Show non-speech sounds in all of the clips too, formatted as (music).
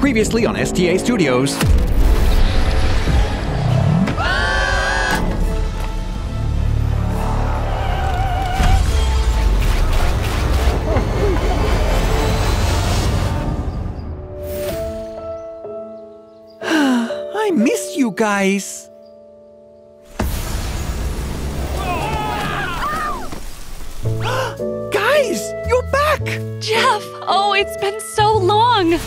Previously on STA Studios. (sighs) I miss you guys. (gasps) guys, you're back! Jeff! Oh, it's been so long!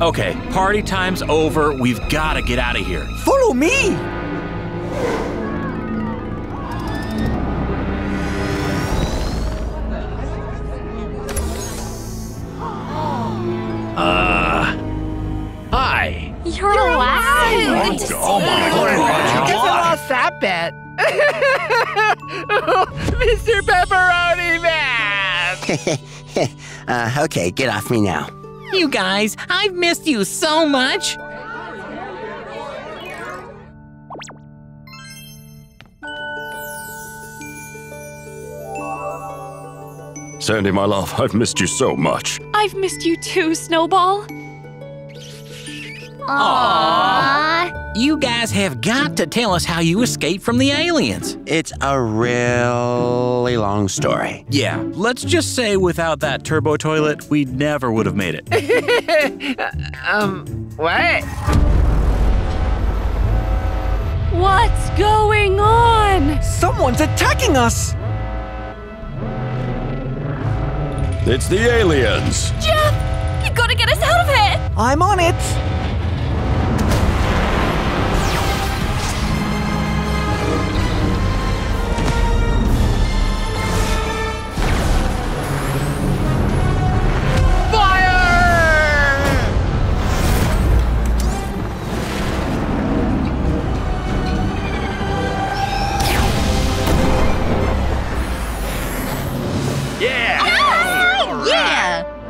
Okay, party time's over. We've got to get out of here. Follow me! Uh. Hi. You're alive! Oh my god. Guess I lost that bet. Mr. Pepperoni Man! (laughs) uh, okay, get off me now. You guys, I've missed you so much. Sandy, my love, I've missed you so much. I've missed you too, Snowball. You guys have got to tell us how you escaped from the aliens. It's a really long story. Yeah, let's just say without that turbo toilet, we never would have made it. (laughs) Um, what? What's going on? Someone's attacking us! It's the aliens. Jeff! You gotta get us out of here! I'm on it!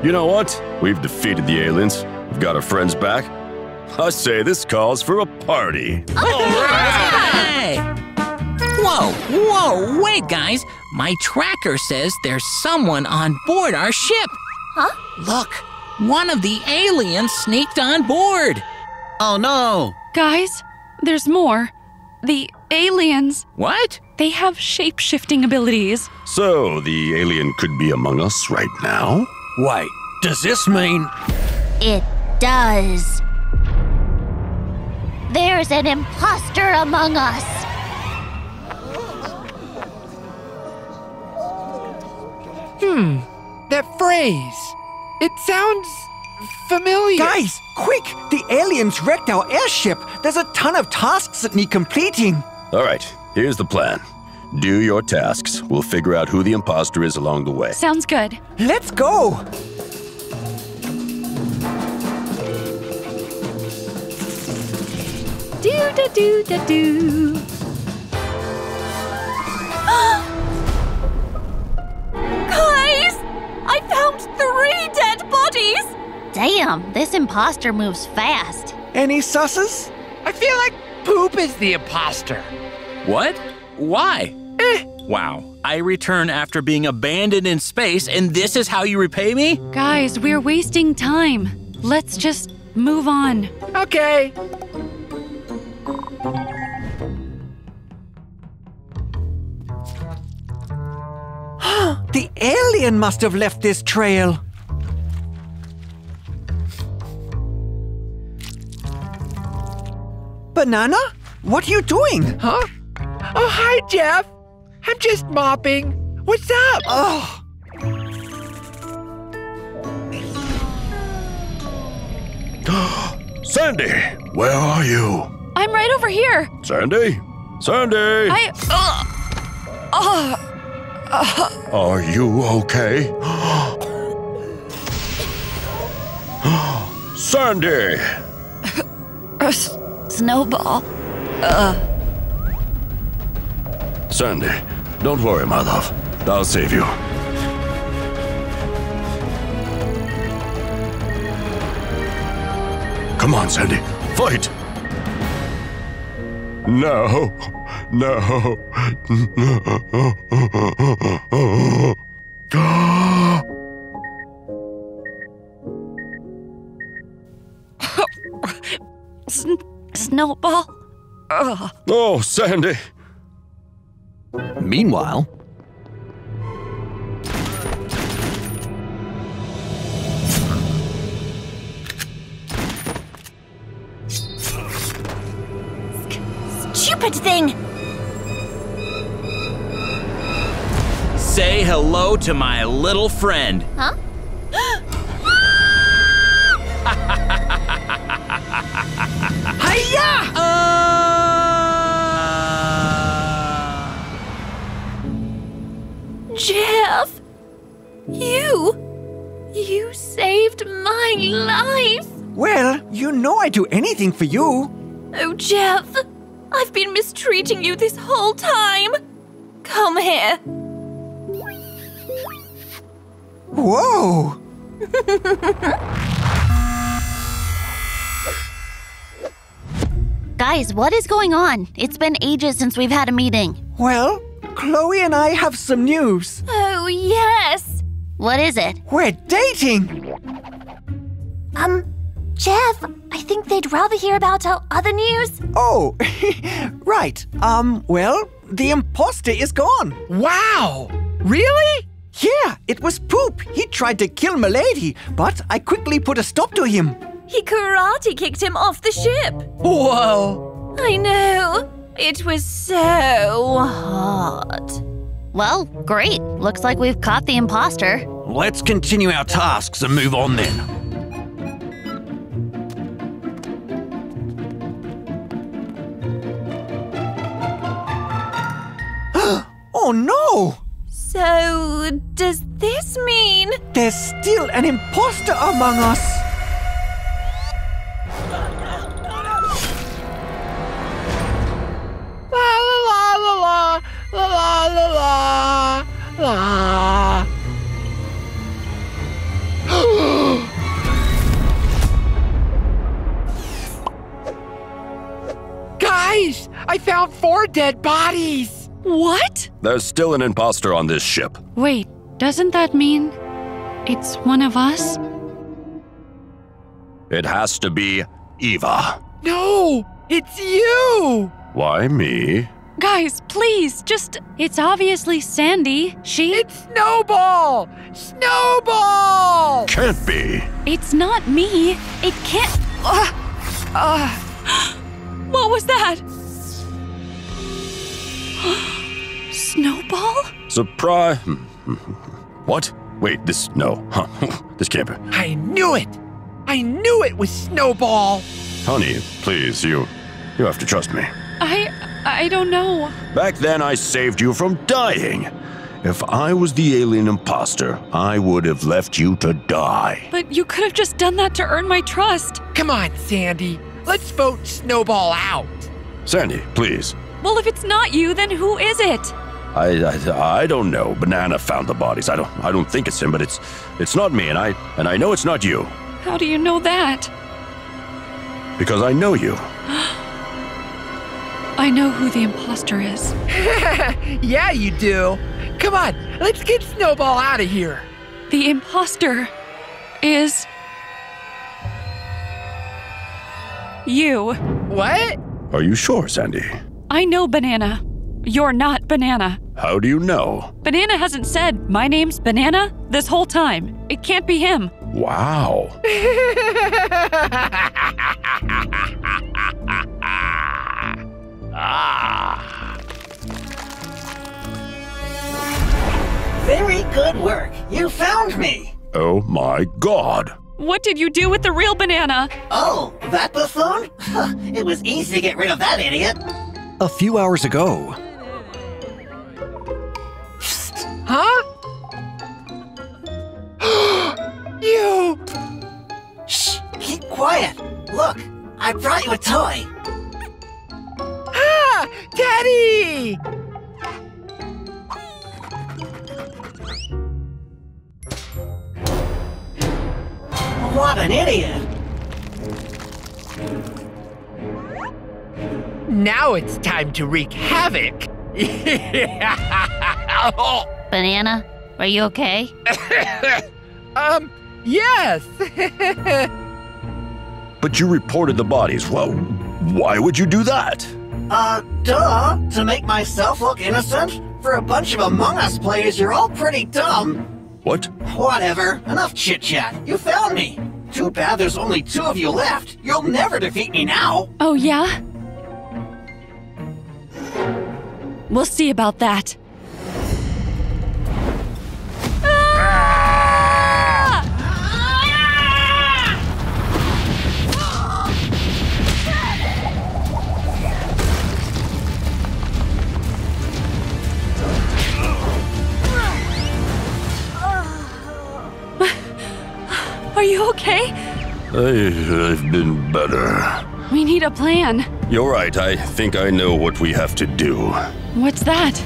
You know what? We've defeated the aliens. We've got our friends back. I say this calls for a party. Hey! Whoa, whoa, wait, guys. My tracker says there's someone on board our ship. Huh? Look, one of the aliens sneaked on board. Oh no! Guys, there's more. The aliens, What? they have shape shifting abilities. So, the alien could be among us right now? Wait, does this mean. It does. There's an imposter among us. Hmm, that phrase. It sounds familiar. Guys, quick! The aliens wrecked our airship! There's a ton of tasks that need completing! All right, here's the plan. Do your tasks. We'll figure out who the imposter is along the way. Sounds good. Let's go! Do da do da do. (gasps) Guys! I found three dead bodies! Damn, this imposter moves fast. Any susses? I feel like poop is the imposter. What? Why? Eh. Wow, I return after being abandoned in space, and this is how you repay me? Guys, we're wasting time. Let's just move on. Okay. The alien must have left this trail! Banana? What are you doing? Huh? Oh, hi, Jeff. I'm just mopping. What's up? Oh, (gasps) Sandy, where are you? I'm right over here. Sandy? Sandy! I. Uh, uh, Are you okay? Sandy! uh, Snowball. Sandy, don't worry, my love. I'll save you. Come on, Sandy. Fight! No. No. (laughs) Snowball? Ugh. Oh, Sandy. Meanwhile, stupid thing! Say hello to my little friend. Huh? (gasps) Ah! Uh. Jeff! You! You saved my life! well, you know I'd do anything for you. Oh, Jeff! I've been mistreating you this whole time! Come here! Whoa! Guys, what is going on? It's been ages since we've had a meeting. Well, Chloe and I have some news. Oh, yes! What is it? We're dating. Um, Jeff, I think they'd rather hear about our other news. Oh, (laughs) right. Um, well, the imposter is gone. Wow! Really? Yeah, it was Poop. He tried to kill Milady, but I quickly put a stop to him. He karate kicked him off the ship. Whoa! I know. It was so hard. Well, great. Looks like we've caught the imposter. Let's continue our tasks and move on then. (gasps) Oh no! So, does this mean. There's still an imposter among us. La la la la la la la la la. (gasps) Guys, I found four dead bodies. What? There's still an imposter on this ship. Wait, doesn't that mean it's one of us? It has to be Eva. No, it's you. Why me? Guys, please, just. It's obviously Sandy. She. It's Snowball. Snowball. Can't be. It's not me. It can't. Uh, uh, (gasps) what was that? (gasps) Snowball? Surprise. Hmm, hmm, hmm. What? Wait, this. No. Huh. (laughs) This can't be. I knew it. I knew it was Snowball. Honey, please, you. You have to trust me. I. I don't know. Back then, I saved you from dying. If I was the alien imposter, I would have left you to die. But you could have just done that to earn my trust. Come on, Sandy. Let's vote Snowball out. Sandy, please. Well, if it's not you, then who is it? I, I I don't know. Banana found the bodies. I don't I don't think it's him, but it's it's not me, and I and I know it's not you How do you know that? because I know you. (gasps) I know who the imposter is. (laughs) Yeah, you do. Come on, let's get Snowball out of here. The imposter is. You. What? Are you sure, Sandy? I know Banana. You're not Banana. How do you know? Banana hasn't said, My name's Banana, this whole time. It can't be him. Wow. Very good work. You found me. Oh my God. What did you do with the real Banana? Oh, that buffoon? (laughs) it was easy to get rid of that idiot. A few hours ago, Huh? (gasps) you! Shh, keep quiet. Look, I brought you a toy. Ah! Daddy! What an idiot. Now it's time to wreak havoc. (laughs) Banana, are you okay? (laughs) um, yes. (laughs) But you reported the bodies. Well, why would you do that? Uh, duh. To make myself look innocent? For a bunch of Among Us players, you're all pretty dumb. What? Whatever. Enough chit chat. You found me. Too bad there's only two of you left. You'll never defeat me now. Oh, yeah? We'll see about that. Are you okay? I, I've been better. We need a plan. You're right, I think I know what we have to do. What's that?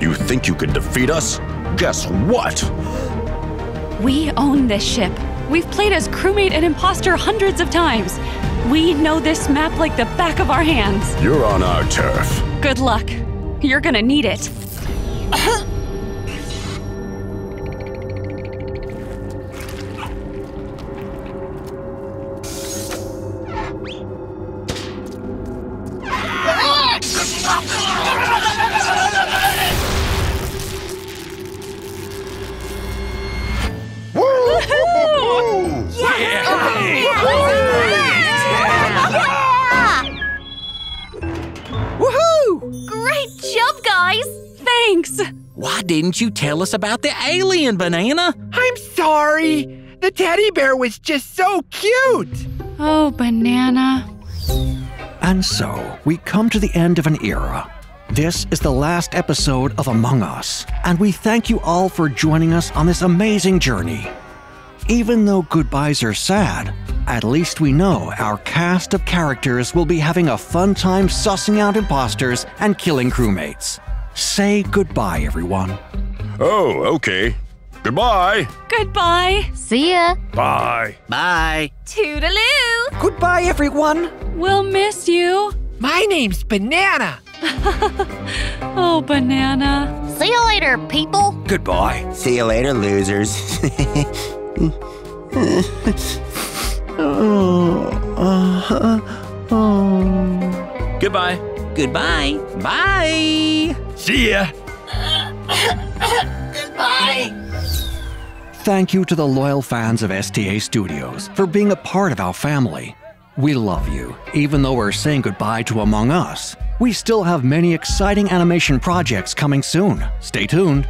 You think you could defeat us? Guess what? We own this ship. We've played as crewmate and imposter hundreds of times. We know this map like the back of our hands. You're on our turf. Good luck. You're gonna need it. (laughs) didn't you tell us about the alien, Banana? I'm sorry. The teddy bear was just so cute. Oh, banana. And so, we come to the end of an era. This is the last episode of Among Us, and we thank you all for joining us on this amazing journey. Even though goodbyes are sad, at least we know our cast of characters will be having a fun time sussing out imposters and killing crewmates. Say goodbye, everyone. Oh, okay. Goodbye. Goodbye. See ya. Bye. Bye. Toodaloo. Goodbye, everyone! We'll miss you. My name's Banana. (laughs) Oh, banana. See you later, people. Goodbye. See you later, losers. (laughs) Goodbye. Goodbye. Bye. See ya. (coughs) Goodbye. Thank you to the loyal fans of STA Studios for being a part of our family. We love you, even though we're saying goodbye to Among Us. We still have many exciting animation projects coming soon. Stay tuned.